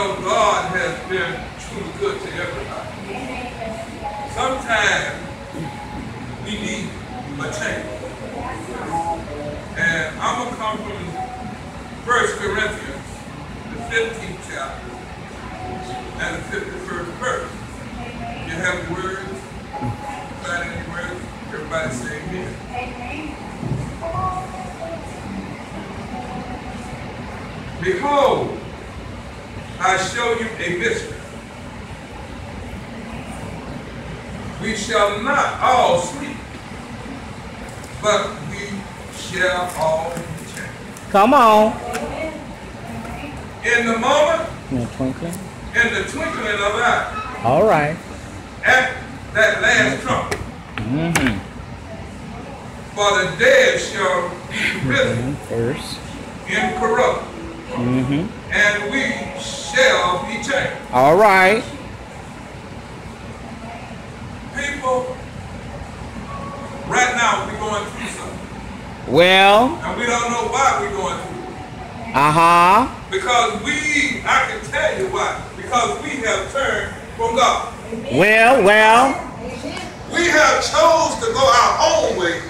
know, God has been truly good to everybody. Sometimes we need a change. And I'm going to come from 1 Corinthians, the 15th chapter, and the 51st verse. You have words, find any words, everybody say amen. Behold, I show you a mystery. We shall not all sleep, but we shall all be changed. Come on. In the moment, In a twinkling. in the twinkling of an eye, All right. at that last trumpet, Mm-hmm. for the dead shall be risen First. incorruptible, Mm-hmm. and we shall be changed. All right. People, right now we're going through something, Well. and we don't know why we're going through it. Uh-huh. Because we, I can tell you why. Because we have turned from God. Well, well. We have chose to go our own way,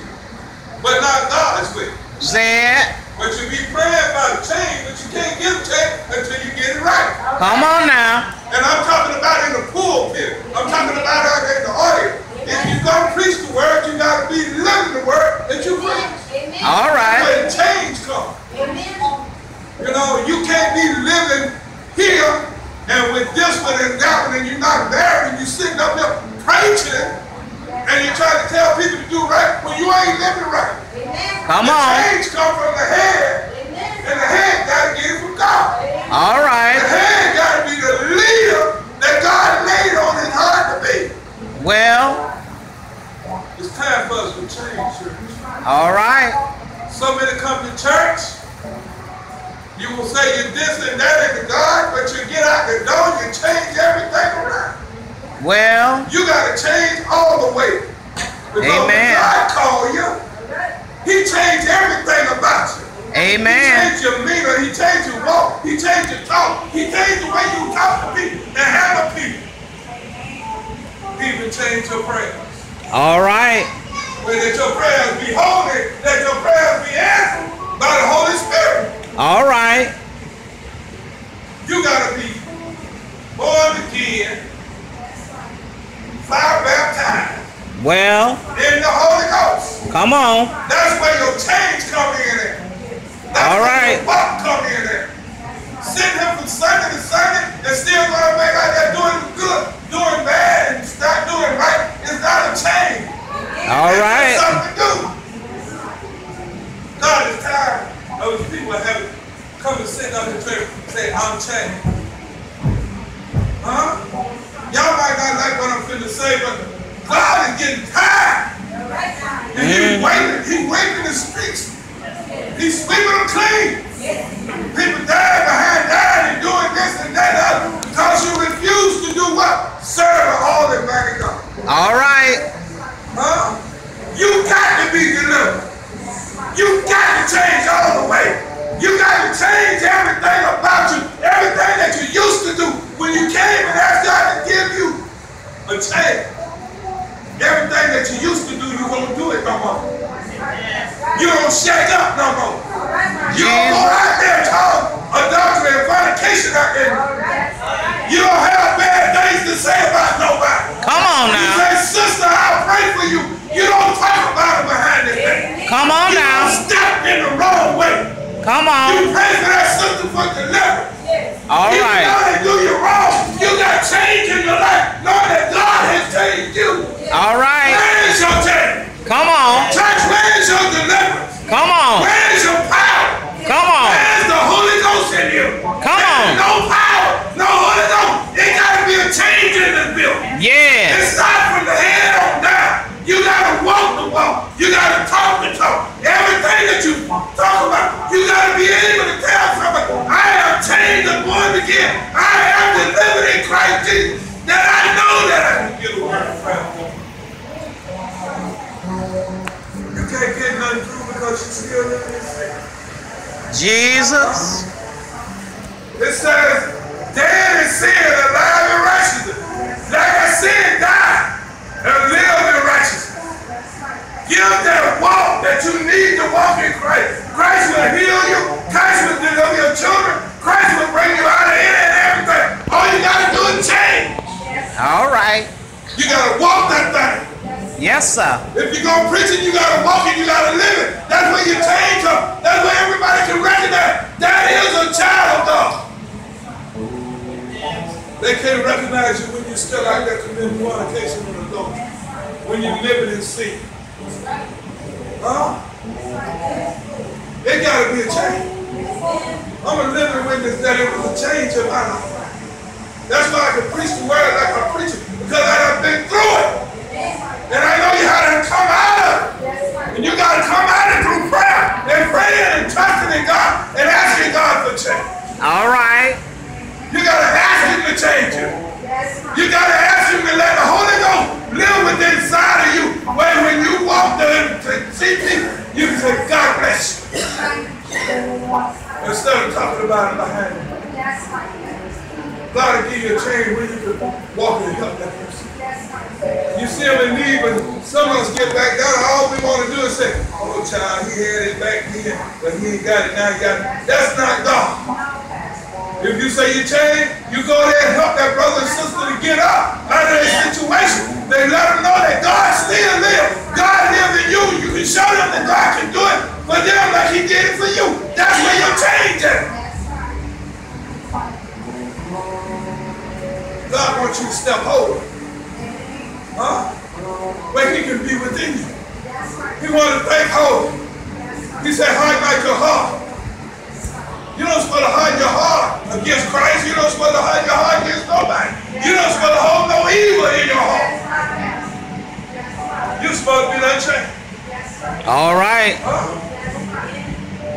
but not God's way. Zed. But you be praying about a change, but you can't get a change until you get it right. Come on now. And I'm talking about in the pulpit. I'm talking about out there in the audience. If you're going to preach the word, you got to be living the word that you preach. All right. When change comes. You know, you can't be living here and with this one and that one and you're not married and you're sitting up there preaching and you're trying to tell people to do right when you ain't living right. Come the on. change come from the head and the head got to get it from God. All The head got to be the leader that God laid on his heart to be. Well. It's time for us to change, church. All right. So many come to church. You will say you're this and that and God, but you get out the door, you change everything around. Well. You got to change all the way. Because when Amen. God called you, He changed everything about you. He Amen. changed your demeanor. He changed your walk. He changed your talk. He changed the way you talk to people and handle people. He even changed your prayers. All right. When let your prayers be holy, let your prayers be answered by the Holy Spirit. All right. You gotta be born again, fire baptized Well. in the Holy Ghost. Come on. That's where your change come in at. That's All where right. your walk come in at. Sitting here from Sunday to Sunday and still going back out there doing good, doing bad, and start doing right is not a change. All It's right. something to do. God is tired of his people come and sit up in church and say, I'm changed. Huh? Y'all might not like what I'm finna say, but God is getting tired. And he's waiting, he's waiting the streets. He's sweeping them clean. People You don't have bad things to say about nobody. Come on now. You say, sister, I'll pray for you. You don't talk about it behind this thing. Come on You now. step in the wrong way. Come on. You pray for that sister for deliverance. All Even right. though they do you wrong, you got change in your life, knowing that God has changed you. All right. Where is your change? Come on. Church, where is your deliverance? Come on. Where is your power? Come on. Where is the Holy Ghost in you? Come There's on. No power, no Holy Ghost. It got to be a change in this building. Yes. It's not from the head on down. You gotta walk the walk. You gotta talk the talk. Everything that you talk about, you gotta be able to tell somebody, I am changed and born again. I am delivered in Christ Jesus. That I know that I can get a word from. You can't get nothing through because you still live in sin. Jesus. It says, Dead in sin, alive in righteousness. Like I said, die and live in righteousness. Give that walk that you need to walk in Christ. Christ will heal you. Christ will deliver your children. Christ will bring you out of here and everything. All you got to do is change. All right. You got to walk that thing. Yes, sir. If you're going to preach it, you got to walk it. It got to be a change. I'm a living witness that it was a change in my life. That's why I can preach the word like I preach it, because I have been through it. And I know you how to come out of it. And you got to come out of it through prayer and praying and trusting in God and asking God for change. All right. You got to ask Him to change you. You got to ask Him to let the Holy Ghost live within inside of you. Where when you walk there to see people, you can say, God bless you. Instead of talking about it behind you. God will give you a change when you can walk and help that person. You see them in need, but some of us get back down. All we want to do is say, oh, child, he had it back then, but he ain't got it now. He got it. That's not God. If you say you change, you go there and help that brother and sister to get up out of their situation. They let them know that God still lives. God lives in you. You can show them that God can do it for them like he did it for you. That's where you change it. God wants you to step over. Huh? Where he can be within you. He wants to take hold. He said, hide like your heart. You don't supposed to hide your heart against Christ. You don't supposed to hide your heart against nobody. You don't supposed to hold no evil in your heart. You're supposed to be unchanged. All right. Huh?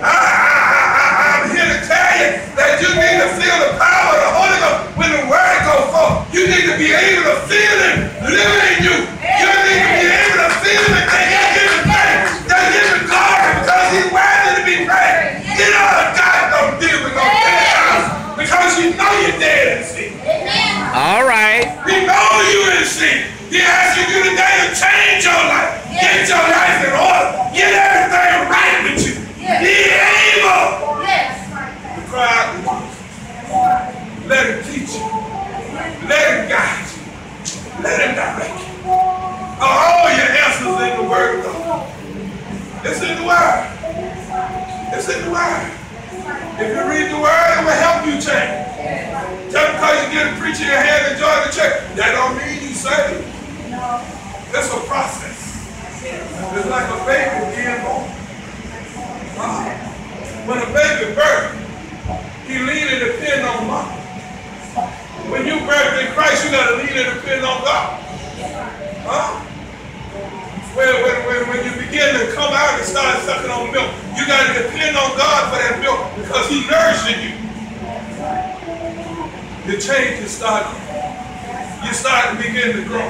I, I, I, I'm here to tell you that you need to feel the power of the Holy Ghost when the word goes forth. You need to be able to feel it living in you. You need to be able to feel it that He gives praise, that He gives glory because He's worthy to be praised. Get out of God don't deal with no dead house because you know you're dead in sin. All right. He knows you in sin. He asking you today to change your life. Get your life in order. Get everything right with you. Be able to cry out. Let it teach you. Let him guide you. Let him direct you. All your answers in the word God. It's in the word. It's in the word. If you read the word, it will help you change. Just because you get a preacher in your hand and join the church, that don't mean you saved. It's a process. It's like a baby being born. Uh, when a baby birth, he lean and depend on mom. When you birth in Christ, you got to lean and depend on God. Huh? When, when, when, when you begin to come out and start sucking on milk, you got to depend on God for that milk because He nourishing you. The change is starting. You start to begin to grow.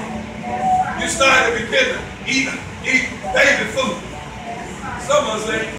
You start to begin to eat, eat baby food. Some of.